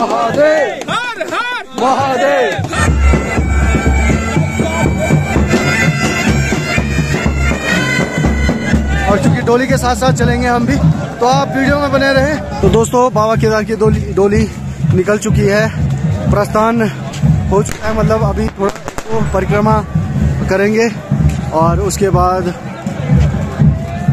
महादेव। हर हर। महादेव। और चूँकि डोली के साथ साथ चलेंगे हम भी तो आप वीडियो में बने रहे। तो दोस्तों बाबा केदार की डोली डोली निकल चुकी है। प्रस्थान हो चुका है मतलब अभी थोड़ा तो परिक्रमा करेंगे। और उसके बाद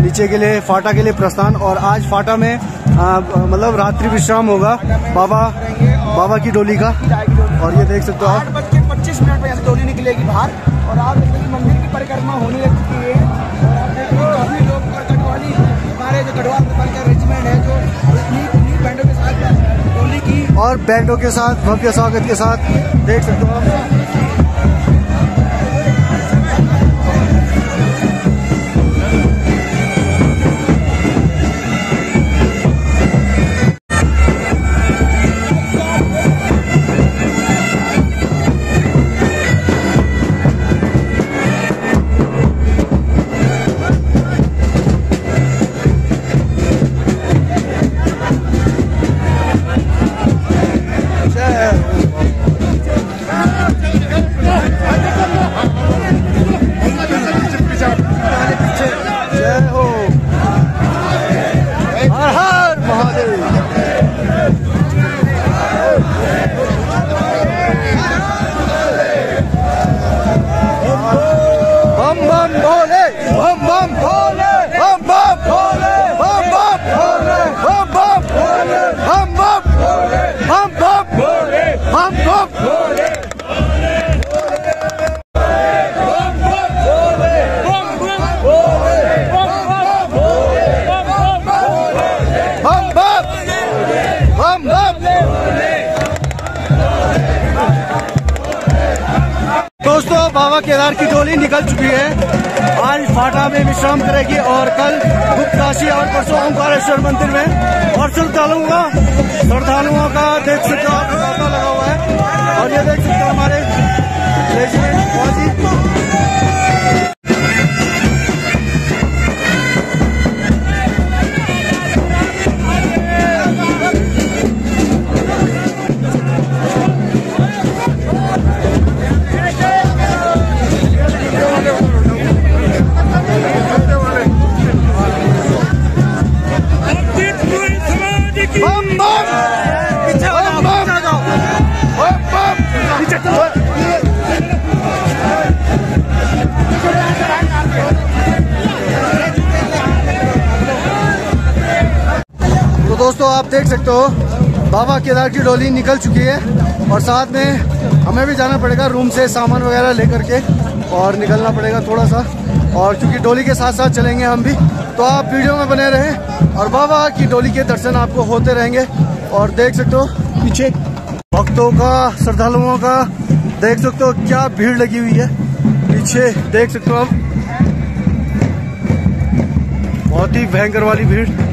नीचे के लिए फाटा के लिए प्रस्थान। और आज फाटा में मतलब रात्रि विश्राम होगा बाबा बाबा की डोली का। और ये देख सकते हो आप। बज के पच्चीस मिनट में यहाँ डोली निकलेगी बाहर। और आप मंदिर की परिक्रमा होने लग चुकी है। और आप देख काफ़ी लोग कटवाली हमारे जो गढ़वाल नेपाल का रेजिमेंट है जो इतनी इतनी बैंडों के साथ डोली की और बैंडों के साथ भव्य स्वागत के साथ देख सकते हो आप। दोस्तों, बाबा केदार की टोली निकल चुकी है। आज फाटा में विश्राम करेगी और कल गुप्तकाशी और परसों ओंकारेश्वर मंदिर में। और श्रद्धालुओं का श्रद्धालुओं का देख सकते लगा हुआ है। और ये देख सकते हमारे दोस्तों, आप देख सकते हो, बाबा केदार की डोली निकल चुकी है और साथ में हमें भी जाना पड़ेगा रूम से सामान वगैरह लेकर के और निकलना पड़ेगा थोड़ा सा और चूँकि डोली के साथ साथ चलेंगे हम भी तो आप वीडियो में बने रहें और बाबा की डोली के दर्शन आपको होते रहेंगे। और देख सकते हो, पीछे भक्तों का, श्रद्धालुओं का, देख सकते हो क्या भीड़ लगी हुई है। पीछे देख सकते हो आप। बहुत ही भयंकर वाली भीड़।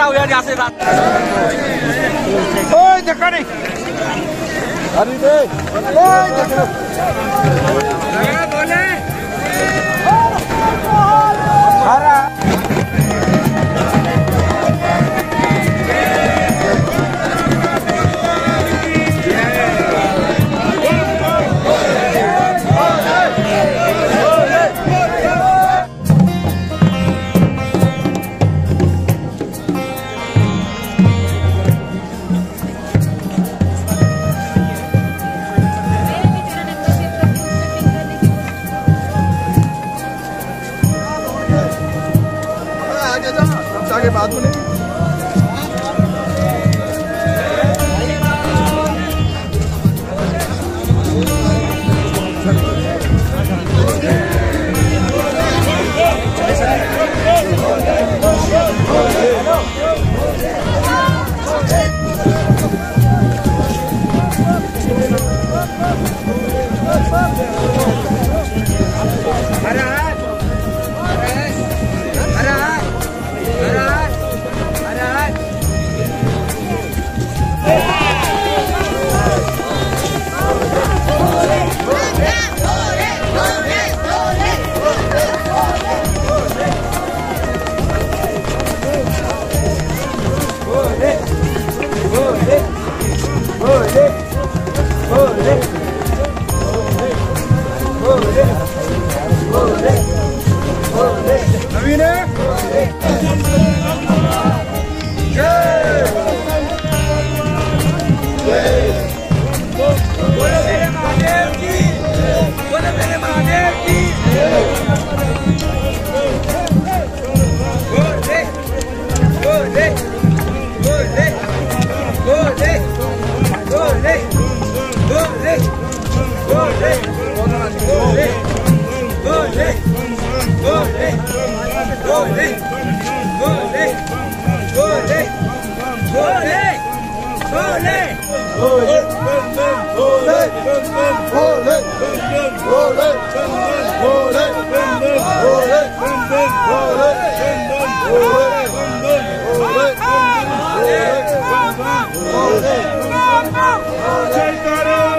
tahu ya dihasil tak. Oi, jaga ni. Hari ni. Oi, jaga. Mahadev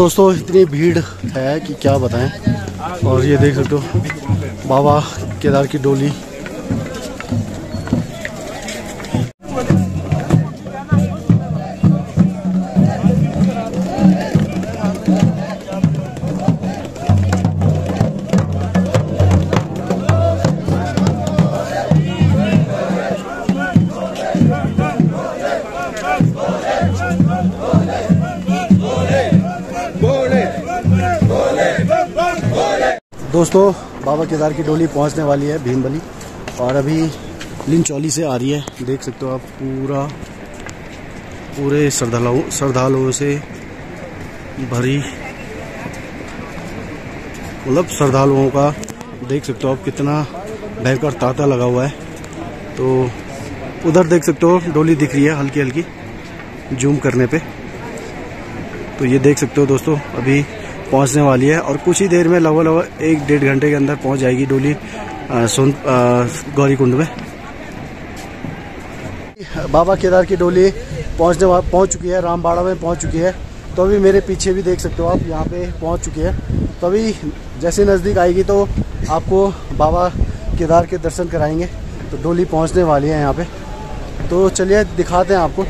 दोस्तों, इतनी भीड़ है कि क्या बताएँ। और ये देख सकते हो, बाबा केदार की डोली। दोस्तों, बाबा केदार की डोली पहुँचने वाली है भीमबली। और अभी लिंचौली से आ रही है। देख सकते हो आप पूरा, पूरे श्रद्धालुओं श्रद्धालुओं से भरी मतलब श्रद्धालुओं का देख सकते हो आप कितना भयंकर तांता लगा हुआ है। तो उधर देख सकते हो डोली दिख रही है हल्की हल्की जूम करने पे। तो ये देख सकते हो दोस्तों, अभी पहुँचने वाली है और कुछ ही देर में लगभग लगभग एक डेढ़ घंटे के अंदर पहुँच जाएगी डोली सोन गौरी कुंड में। बाबा केदार की डोली पहुँचने पहुँच चुकी है, रामबाड़ा में पहुँच चुकी है। तो अभी मेरे पीछे भी देख सकते हो आप, यहाँ पे पहुँच चुकी है। तो अभी जैसे नज़दीक आएगी तो आपको बाबा केदार के दर्शन कराएँगे। तो डोली पहुँचने वाली है यहाँ पे। तो चलिए दिखाते हैं आपको।